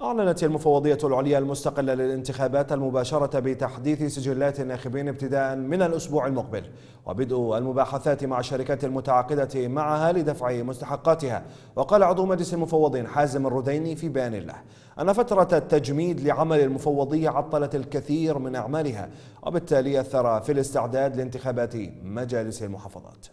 أعلنت المفوضية العليا المستقلة للانتخابات المباشرة بتحديث سجلات الناخبين ابتداء من الأسبوع المقبل وبدء المباحثات مع الشركات المتعاقدة معها لدفع مستحقاتها. وقال عضو مجلس المفوضين حازم الرديني في بيان له أن فترة التجميد لعمل المفوضية عطلت الكثير من أعمالها وبالتالي أثر في الاستعداد لانتخابات مجالس المحافظات.